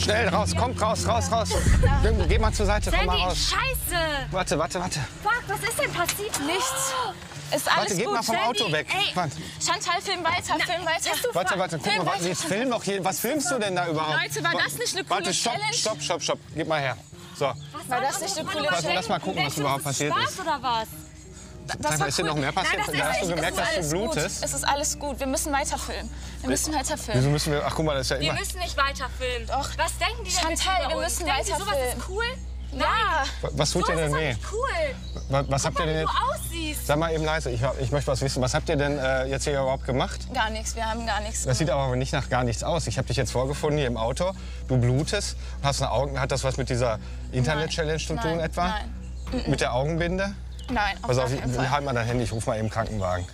Schnell, raus, kommt raus, raus, raus. Geh mal zur Seite, komm mal Sandy, raus. scheiße! Warte, warte, warte. Fuck, was ist denn passiert? Nichts. Ist alles Warte, geht gut. mal vom Sandy. Auto weg. ey. Warte, Chantal, film weiter, film weiter. warte, warte, guck Film mal, weiter, jetzt film doch hier. Was filmst du denn da überhaupt? Leute, war das nicht eine coole Warte, stopp, Challenge? stopp, stopp, stopp. Gib mal her. So, War das nicht eine coole Warte, Challenge? lass mal gucken, was du, überhaupt passiert Spaß ist. oder was? Das war ist dir cool. noch mehr passiert? Nein, das da hast ist du gemerkt, es ist dass du alles gut. blutest. Es ist alles gut. Wir müssen weiter filmen. Wir müssen weiter Wieso müssen wir... Ach, guck mal, das ist ja Wir immer... müssen nicht weiterfilmen. Doch. Was denken die denn Chantal, wir müssen Denken die, sowas weiterfilmen. ist cool? Ja. Was tut So ihr denn weh? cool. Was, was habt ihr denn wie jetzt... du aussiehst. Sag mal eben leise, ich, ich möchte was wissen. Was habt ihr denn äh, jetzt hier überhaupt gemacht? Gar nichts. Wir haben gar nichts. Das sieht aber nicht nach gar nichts aus. Ich habe dich jetzt vorgefunden hier im Auto. Du blutest, hast eine Augen. Hat das was mit dieser Internet-Challenge zu tun Nein, etwa? nein. Mit der Augenbinde? Nein, auf Pass auf, keinen ich, Fall. halt mal dein Handy, ich ruf mal eben Krankenwagen.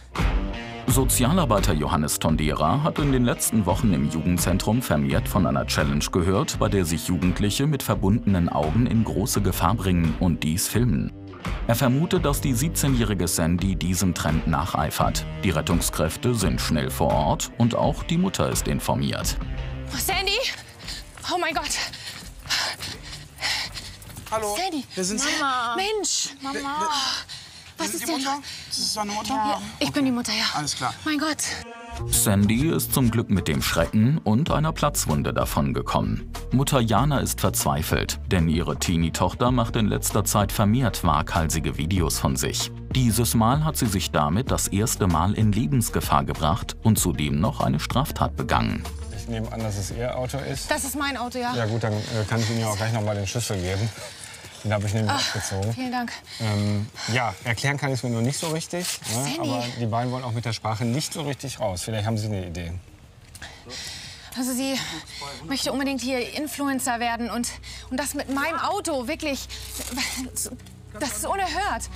Sozialarbeiter Johannes Tondera hat in den letzten Wochen im Jugendzentrum vermehrt von einer Challenge gehört, bei der sich Jugendliche mit verbundenen Augen in große Gefahr bringen und dies filmen. Er vermutet, dass die 17-jährige Sandy diesem Trend nacheifert. Die Rettungskräfte sind schnell vor Ort und auch die Mutter ist informiert. Oh, Sandy? Oh mein Gott. Hallo. Sandy. Wer sind Sie? Mama. Mensch. Mama. Was sind ist die denn? Mutter? Das ist seine Mutter? Ja, ich bin die Mutter, ja. Alles klar. Mein Gott. Sandy ist zum Glück mit dem Schrecken und einer Platzwunde davongekommen. Mutter Jana ist verzweifelt, denn ihre Teenie-Tochter macht in letzter Zeit vermehrt waghalsige Videos von sich. Dieses Mal hat sie sich damit das erste Mal in Lebensgefahr gebracht und zudem noch eine Straftat begangen. Ich nehme an, dass es Ihr Auto ist. Das ist mein Auto, ja. Ja gut, dann äh, kann ich Ihnen ja auch gleich noch mal den Schlüssel geben. Den habe ich nämlich abgezogen. Vielen Dank. Ähm, ja, erklären kann ich es mir nur nicht so richtig. Ne? Aber die beiden wollen auch mit der Sprache nicht so richtig raus. Vielleicht haben Sie eine Idee. Also sie möchte unbedingt hier Influencer werden und, und das mit meinem Auto, wirklich. Das ist unerhört.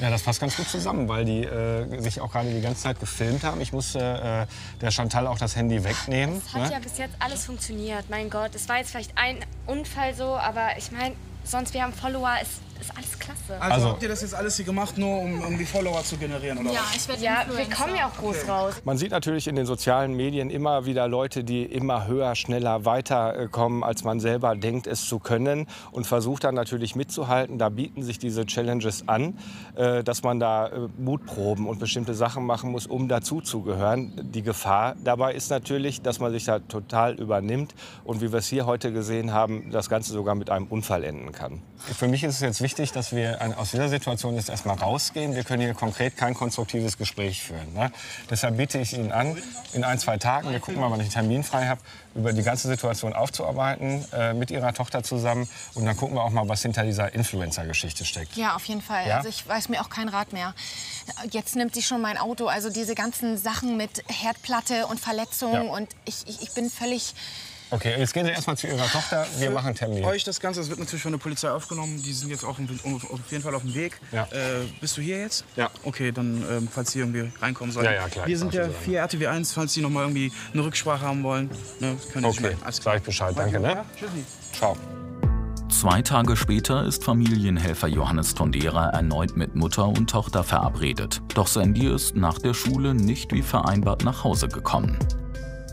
Ja, das passt ganz gut zusammen, weil die äh, sich auch gerade die ganze Zeit gefilmt haben. Ich musste äh, der Chantal auch das Handy wegnehmen. Es hat ne? ja bis jetzt alles funktioniert. Mein Gott, es war jetzt vielleicht ein Unfall so, aber ich meine, sonst wir haben Follower, es ist alles klasse. Also, Also- habt ihr das jetzt alles hier gemacht, nur um, um die Follower zu generieren, oder was? ich werde Ja, wir kommen ja auch groß raus. Man sieht natürlich in den sozialen Medien immer wieder Leute, die immer höher, schneller weiterkommen, als man selber denkt, es zu können und versucht dann natürlich mitzuhalten. Da bieten sich diese Challenges an, äh, dass man da äh, Mutproben und bestimmte Sachen machen muss, um dazuzugehören. Die Gefahr dabei ist natürlich, dass man sich da total übernimmt und wie wir es hier heute gesehen haben, das Ganze sogar mit einem Unfall enden kann. Für mich ist es jetzt wichtig, dass wir an- aus dieser Situation jetzt erstmal rausgehen. Wir können hier konkret kein konstruktives Gespräch führen. Ne? Deshalb biete ich Ihnen an, in ein, zwei Tagen, wir gucken mal, wann ich einen Termin frei habe, über die ganze Situation aufzuarbeiten äh, mit Ihrer Tochter zusammen. Und dann gucken wir auch mal, was hinter dieser Influencer-Geschichte steckt. Ja, auf jeden Fall. Ja? Also ich weiß mir auch kein Rat mehr. Jetzt nimmt sie schon mein Auto, also diese ganzen Sachen mit Herdplatte und Verletzungen Ja. und ich, ich, ich bin völlig... Okay, jetzt gehen Sie erstmal zu Ihrer Tochter. Wir machen Termin. Euch das Ganze, das wird natürlich von der Polizei aufgenommen. Die sind jetzt auch auf, jeden Fall auf dem Weg. Ja. Äh, bist du hier jetzt? Ja. Okay, dann, ähm, falls Sie irgendwie reinkommen sollen. Ja, ja, klar, Wir sind ja ich sagen. vier RTW 1, falls Sie noch mal irgendwie eine Rücksprache haben wollen. Ne, können Sie sich Okay, melden. Alles klar. sag ich Bescheid. Danke, ne? Ja, tschüssi. Ciao. Zwei Tage später ist Familienhelfer Johannes Tondera erneut mit Mutter und Tochter verabredet. Doch Sandy ist nach der Schule nicht wie vereinbart nach Hause gekommen.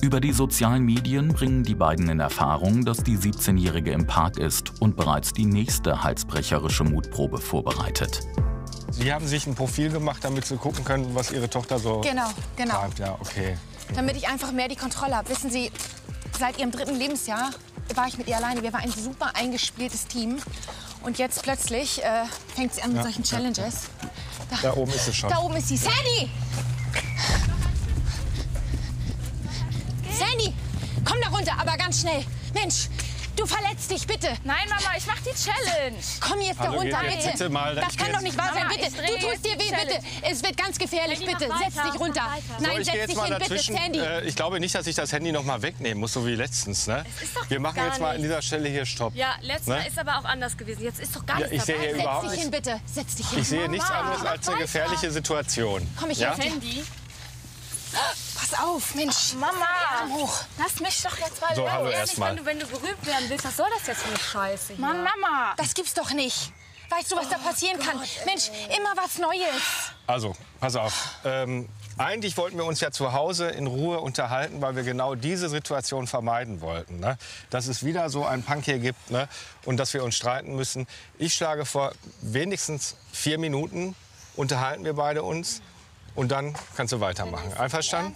Über die sozialen Medien bringen die beiden in Erfahrung, dass die 17-Jährige im Park ist und bereits die nächste halsbrecherische Mutprobe vorbereitet. Sie haben sich ein Profil gemacht, damit Sie gucken können, was Ihre Tochter so Genau, genau. treibt. Ja, okay. Damit ich einfach mehr die Kontrolle habe. Wissen Sie, seit ihrem dritten Lebensjahr war ich mit ihr alleine. Wir waren ein super eingespieltes Team. Und jetzt plötzlich äh, fängt sie an mit Ja, solchen ja, Challenges. Da oben ist es schon. Da oben ist sie. Sandy, komm da runter, aber ganz schnell. Mensch, du verletzt dich, bitte. Nein, Mama, ich mach die Challenge. Komm jetzt da runter, bitte. bitte mal, das kann doch nicht wahr sein, Mama, bitte. Du tust jetzt dir weh, bitte. Es wird ganz gefährlich, Sandy, bitte. Setz dich runter. Nein, So, ich setz gehe jetzt dich mal hin, bitte, dazwischen. Sandy. Äh, ich glaube nicht, dass ich das Handy noch mal wegnehmen muss, so wie letztens. Ne? Wir machen jetzt mal an dieser Stelle hier Stopp. Ja, letztes Ne? Mal ist aber auch anders gewesen. Jetzt ist doch gar Ja, nichts ich sehe dabei. hier Setz überhaupt dich hin, bitte. Setz dich hin. Ich sehe nichts anderes als eine gefährliche Situation. Komm, ich ja? Handy. Pass auf, Mensch. Mama, Arm hoch. lass mich doch jetzt mal So, hallo Ehrlich, erstmal. Wenn du, wenn du berühmt werden willst, was soll das jetzt für eine Scheiße hier? Mann, Mama. Das gibt's doch nicht. Weißt du, was da Oh passieren kann? Mensch, immer was Neues. Also, pass auf. Ähm, Eigentlich wollten wir uns ja zu Hause in Ruhe unterhalten, weil wir genau diese Situation vermeiden wollten. Ne? Dass es wieder so ein Punk hier gibt ne? und dass wir uns streiten müssen. Ich schlage vor, wenigstens vier Minuten unterhalten wir beide uns und dann kannst du weitermachen. Einverstanden?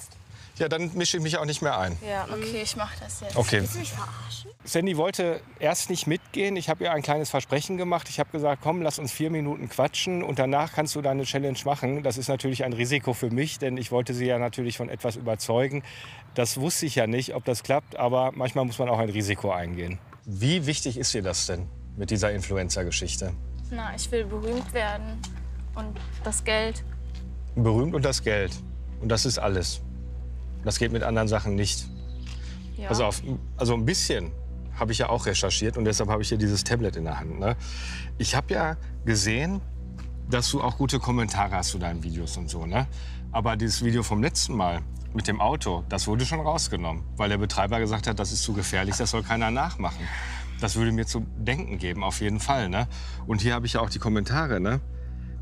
Ja, dann mische ich mich auch nicht mehr ein. Ja, okay, ich mach das jetzt. Okay. Willst du mich verarschen? Sandy wollte erst nicht mitgehen. Ich habe ihr ein kleines Versprechen gemacht. Ich habe gesagt, komm, lass uns vier Minuten quatschen und danach kannst du deine Challenge machen. Das ist natürlich ein Risiko für mich, denn ich wollte sie ja natürlich von etwas überzeugen. Das wusste ich ja nicht, ob das klappt, aber manchmal muss man auch ein Risiko eingehen. Wie wichtig ist dir das denn mit dieser Influencer-Geschichte? Na, ich will berühmt werden. Und das Geld. Berühmt und das Geld. Und das ist alles. Das geht mit anderen Sachen nicht. Ja. Pass auf, also ein bisschen habe ich ja auch recherchiert und deshalb habe ich hier dieses Tablet in der Hand. Ne? Ich habe ja gesehen, dass du auch gute Kommentare hast zu deinen Videos und so. Ne? Aber dieses Video vom letzten Mal mit dem Auto, das wurde schon rausgenommen, weil der Betreiber gesagt hat, das ist zu gefährlich, das soll keiner nachmachen. Das würde mir zu denken geben, auf jeden Fall. Ne? Und hier habe ich ja auch die Kommentare. Ne?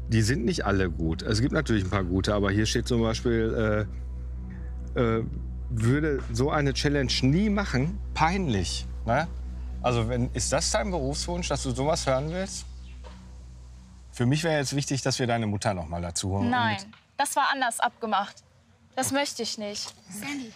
Die sind nicht alle gut. Es gibt natürlich ein paar gute, aber hier steht zum Beispiel, äh, äh, würde so eine Challenge nie machen, peinlich. Ne? Also wenn, ist das dein Berufswunsch, dass du sowas hören willst? Für mich wäre jetzt wichtig, dass wir deine Mutter noch mal dazu holen. Nein, das war anders abgemacht. Das möchte ich nicht. Sandy,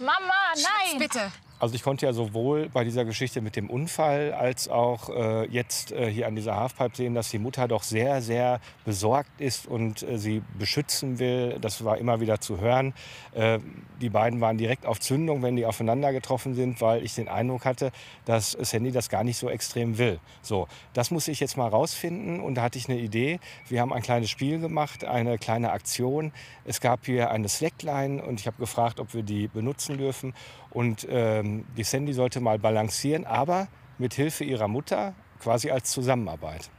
Mama, nein! bitte. Also ich konnte ja sowohl bei dieser Geschichte mit dem Unfall als auch äh, jetzt äh, hier an dieser Halfpipe sehen, dass die Mutter doch sehr, sehr besorgt ist und äh, sie beschützen will. Das war immer wieder zu hören. Äh, die beiden waren direkt auf Zündung, wenn die aufeinander getroffen sind, weil ich den Eindruck hatte, dass Sandy das gar nicht so extrem will. So, das muss ich jetzt mal rausfinden und da hatte ich eine Idee. Wir haben ein kleines Spiel gemacht, eine kleine Aktion. Es gab hier eine Slackline und ich habe gefragt, ob wir die benutzen dürfen. Und ähm, die Sandy sollte mal balancieren, aber mit Hilfe ihrer Mutter, quasi als Zusammenarbeit.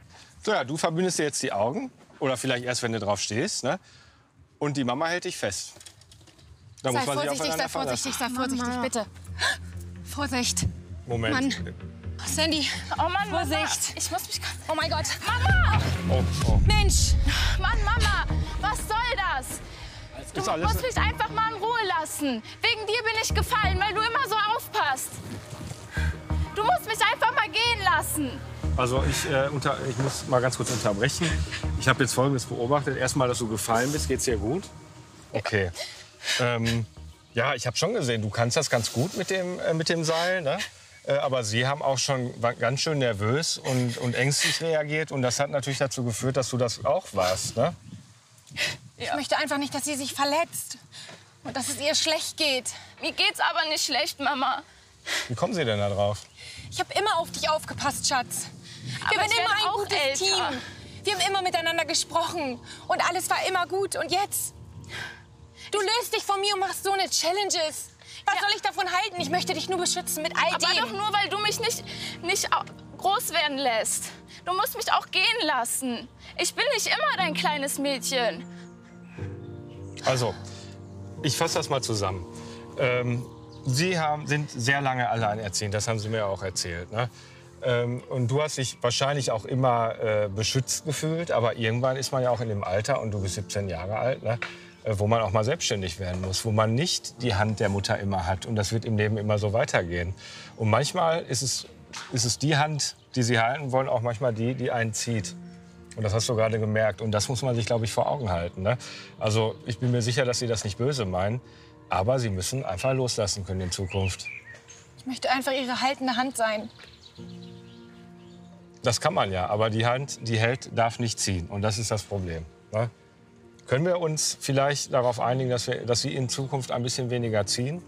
So, ja, du verbindest dir jetzt die Augen. Oder vielleicht erst, wenn du drauf stehst. Ne? Und die Mama hält dich fest. Da Sei muss man sich vorsichtig, sei vorsichtig, sei vorsichtig, bitte. Vorsicht. Moment. Mann. Sandy, Oh Mann, Mama, Vorsicht. ich muss mich... oh mein Gott. Oh, oh. Mensch, Mann, Mama, was soll das? Du Ist alles- musst mich einfach mal in Ruhe lassen. Wegen dir bin ich gefallen, weil du immer so aufpasst. Du musst mich einfach mal gehen lassen. Also ich, äh, unter, ich muss mal ganz kurz unterbrechen. Ich habe jetzt Folgendes beobachtet. Erstmal, dass du gefallen bist. Geht's dir gut? Okay. Ähm, ja, ich habe schon gesehen, du kannst das ganz gut mit dem, äh, mit dem Seil. Ne? Äh, aber sie haben auch schon ganz schön nervös und, und ängstlich reagiert. Und das hat natürlich dazu geführt, dass du das auch warst. Ne? Ich möchte einfach nicht, dass sie sich verletzt. Und dass es ihr schlecht geht. Mir geht's aber nicht schlecht, Mama. Wie kommen sie denn da drauf? Ich habe immer auf dich aufgepasst, Schatz. Wir Aber waren immer ein auch gutes älter. Team. Wir haben immer miteinander gesprochen. Und alles war immer gut. Und jetzt? Du löst dich von mir und machst so eine Challenges. Was soll ich davon halten? Ich möchte dich nur beschützen mit all Aber dem. doch nur, weil du mich nicht, nicht groß werden lässt. Du musst mich auch gehen lassen. Ich bin nicht immer dein kleines Mädchen. Also, ich fasse das mal zusammen. Ähm, Sie haben, sind sehr lange alleinerziehend, das haben Sie mir auch erzählt. Ne? Ähm, und du hast dich wahrscheinlich auch immer äh, beschützt gefühlt, aber irgendwann ist man ja auch in dem Alter, und du bist 17 Jahre alt, ne? äh, wo man auch mal selbstständig werden muss, wo man nicht die Hand der Mutter immer hat. Und das wird im Leben immer so weitergehen. Und manchmal ist es, ist es die Hand, die Sie halten wollen, auch manchmal die, die einen zieht. Und das hast du gerade gemerkt. Und das muss man sich, glaube ich, vor Augen halten. Ne? Also ich bin mir sicher, dass Sie das nicht böse meinen. Aber Sie müssen einfach loslassen können in Zukunft. Ich möchte einfach ihre haltende Hand sein. Das kann man ja. Aber die Hand, die hält, darf nicht ziehen. Und das ist das Problem. Ne? Können wir uns vielleicht darauf einigen, dass, wir, dass Sie in Zukunft ein bisschen weniger ziehen,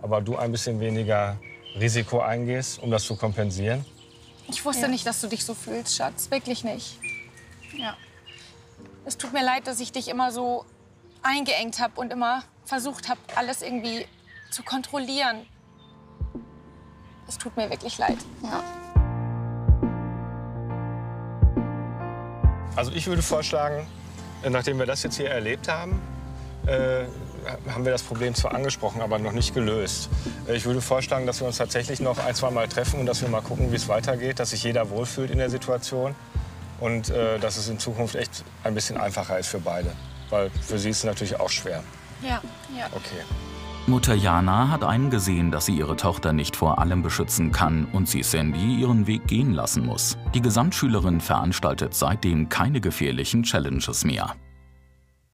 aber du ein bisschen weniger Risiko eingehst, um das zu kompensieren? Ich wusste nicht, dass du dich so fühlst, Schatz. Wirklich nicht. Ja. Es tut mir leid, dass ich dich immer so eingeengt habe und immer versucht habe, alles irgendwie zu kontrollieren. Es tut mir wirklich leid. Also ich würde vorschlagen, äh, nachdem wir das jetzt hier erlebt haben, äh, haben wir das Problem zwar angesprochen, aber noch nicht gelöst. Äh, Ich würde vorschlagen, dass wir uns tatsächlich noch ein, zwei Mal treffen und dass wir mal gucken, wie es weitergeht, dass sich jeder wohlfühlt in der Situation und äh, dass es in Zukunft echt ein bisschen einfacher ist für beide. Weil für sie ist es natürlich auch schwer. Ja. Ja. Okay. Mutter Jana hat eingesehen, dass sie ihre Tochter nicht vor allem beschützen kann und sie Sandy ihren Weg gehen lassen muss. Die Gesamtschülerin veranstaltet seitdem keine gefährlichen Challenges mehr.